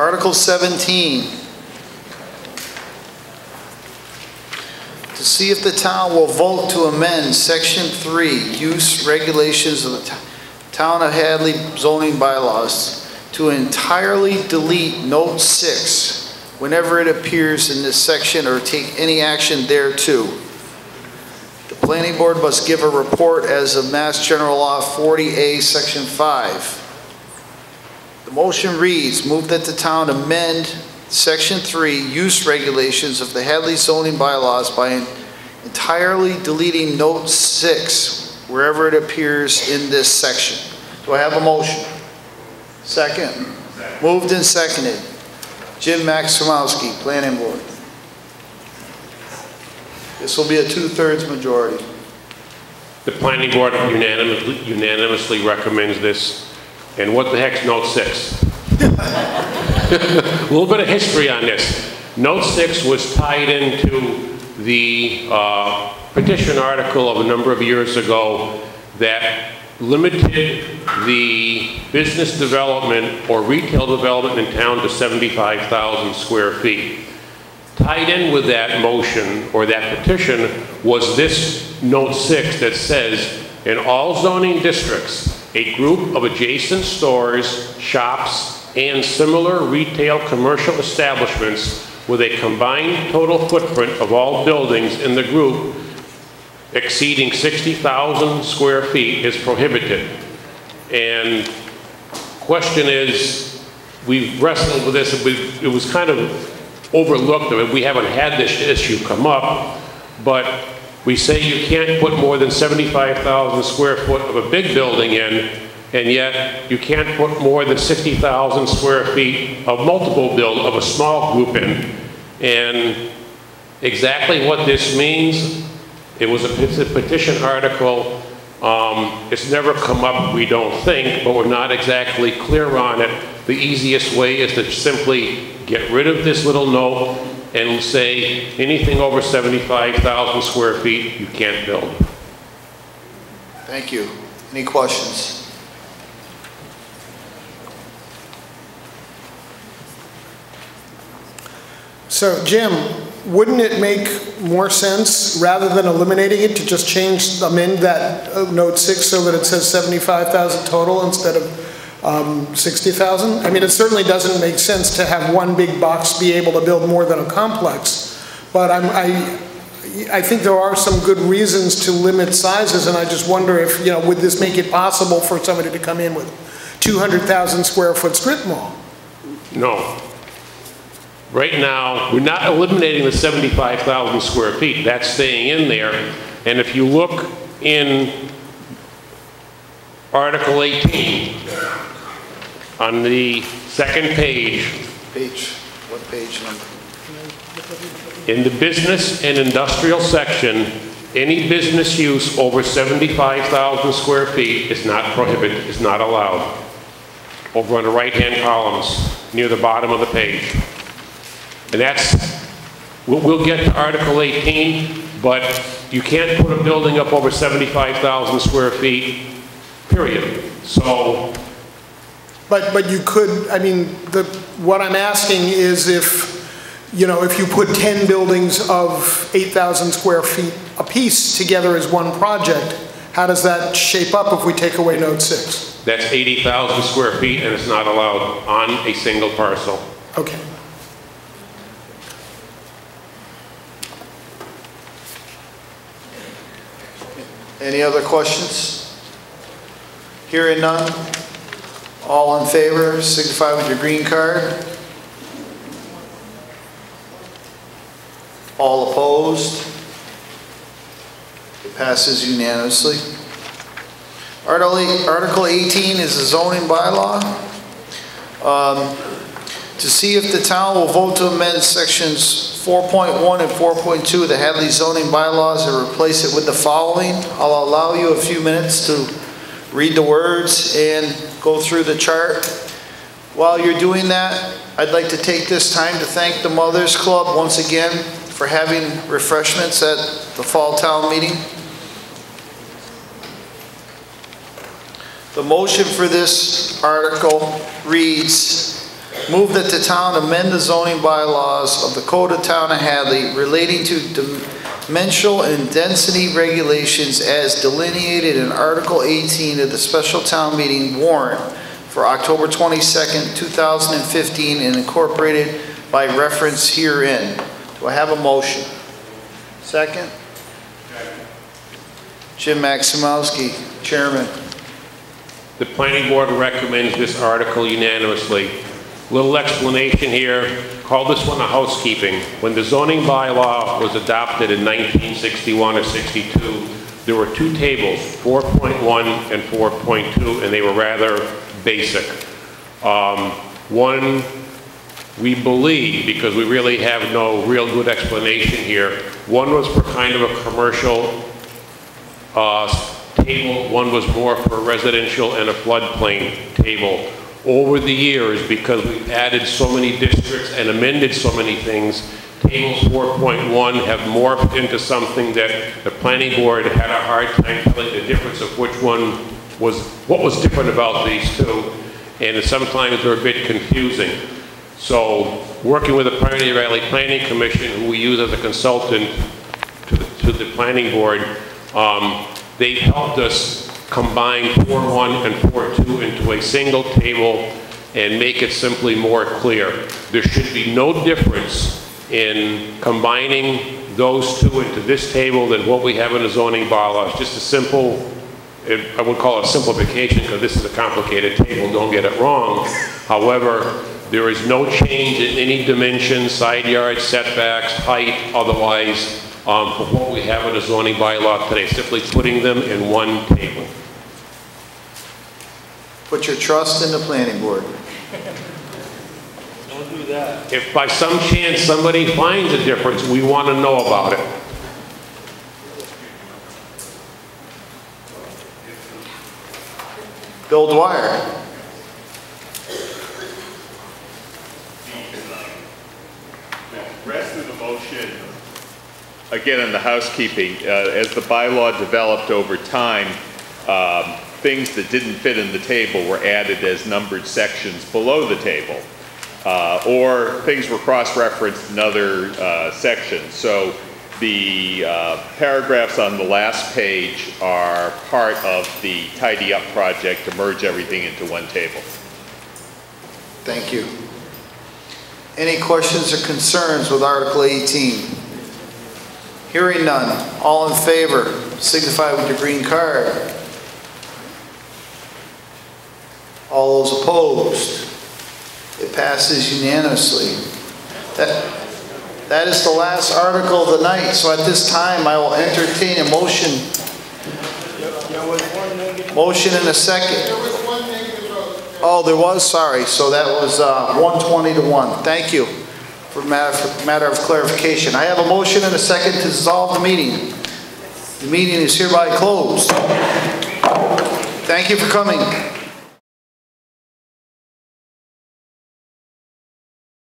Article 17. To see if the town will vote to amend Section 3, use regulations of the Town of Hadley zoning bylaws to entirely delete Note 6 whenever it appears in this section or take any action thereto. The planning board must give a report as of Mass General Law 40A, Section 5. The motion reads, move that the town amend Section 3, use regulations of the Hadley zoning bylaws by entirely deleting Note 6 wherever it appears in this section. Do I have a motion? Second. Moved and seconded. Jim Maximowski, Planning Board. This will be a two-thirds majority. The planning board unanimously unanimously recommends this. And what the heck's note six? A little bit of history on this. Note six was tied into the uh, petition article of a number of years ago that limited the business development or retail development in town to 75,000 square feet. Tied in with that motion or that petition was this note six that says, in all zoning districts, a group of adjacent stores, shops, and similar retail commercial establishments with a combined total footprint of all buildings in the group exceeding 60,000 square feet is prohibited. And question is, we've wrestled with this, it was kind of overlooked, I mean, we haven't had this issue come up, but we say you can't put more than 75,000 square foot of a big building in, and yet you can't put more than 60,000 square feet of multiple build, of a small group in. And exactly what this means, it was a peti- petition article. Um, It's never come up, we don't think, but we're not exactly clear on it. The easiest way is to simply get rid of this little note and say, anything over 75,000 square feet, you can't build. Thank you. Any questions? So Jim, wouldn't it make more sense, rather than eliminating it, to just change, amend that uh, note six so that it says 75,000 total instead of um, 60,000? I mean, it certainly doesn't make sense to have one big box be able to build more than a complex, but I'm, I, I think there are some good reasons to limit sizes, and I just wonder if, you know, would this make it possible for somebody to come in with 200,000 square foot strip mall? No. Right now, we're not eliminating the 75,000 square feet. That's staying in there. And if you look in Article 18, on the second page, Page, what page number? in the business and industrial section, any business use over 75,000 square feet is not prohibited, is not allowed. Over on the right-hand columns, near the bottom of the page. And that's, we'll, we'll get to Article 18, but you can't put a building up over 75,000 square feet, period. So, But, but you could, I mean, the, what I'm asking is if, you know, if you put 10 buildings of 8,000 square feet apiece together as one project, how does that shape up if we take away note six? that's 80,000 square feet, and it's not allowed on a single parcel. Okay. Any other questions? Hearing none? All in favor, signify with your green card. All opposed? It passes unanimously. Article Article 18 is a zoning bylaw. Um, To see if the town will vote to amend sections 4.1 and 4.2 of the Hadley zoning bylaws and replace it with the following. I'll allow you a few minutes to read the words and go through the chart. While you're doing that, I'd like to take this time to thank the Mothers Club once again for having refreshments at the Fall Town Meeting. The motion for this article reads, Move that the town amend the zoning bylaws of the Code of Town of Hadley relating to dimensional and density regulations as delineated in Article 18 of the special town meeting warrant for October 22nd, 2015, and incorporated by reference herein. Do I have a motion? Second? Jim Maximowski, Chairman. The planning board recommends this article unanimously. Little explanation here, call this one a housekeeping. When the zoning bylaw was adopted in 1961 or 62, there were two tables, 4.1 and 4.2, and they were rather basic. Um, One, we believe, because we really have no real good explanation here, one was for kind of a commercial uh, table, one was more for a residential and a floodplain table. Over the years, because we've added so many districts and amended so many things, tables 4.1 have morphed into something that the planning board had a hard time telling the difference of which one was, what was different about these two, and sometimes they're a bit confusing. So, working with the Pioneer Valley Planning Commission, who we use as a consultant to the, to the planning board, um, they helped us combine 4.1 and 4.2 into a single table and make it simply more clear. There should be no difference in combining those two into this table than what we have in the zoning bylaws. Just a simple, it- I would call it a simplification because this is a complicated table, don't get it wrong. However, there is no change in any dimension, side yard setbacks, height, otherwise, um, for what we have in the zoning bylaw today, simply putting them in one table. Put your trust in the planning board. Don't do that. If by some chance somebody finds a difference, we want to know about it. Bill Dwyer. Rest of the motion, again, on the housekeeping, uh, as the bylaw developed over time, um, things that didn't fit in the table were added as numbered sections below the table. Uh, Or things were cross-referenced in other uh, sections. So the uh, paragraphs on the last page are part of the tidy up project to merge everything into one table. Thank you. Any questions or concerns with Article 18? Hearing none. All in favor, signify with your green card. All those opposed? It passes unanimously. That, that is the last article of the night, so at this time, I will entertain a motion. Motion in a second. Oh, there was, sorry, so that was uh, 120 to 1. Thank you for matter, for matter of clarification. I have a motion and a second to dissolve the meeting. The meeting is hereby closed. Thank you for coming.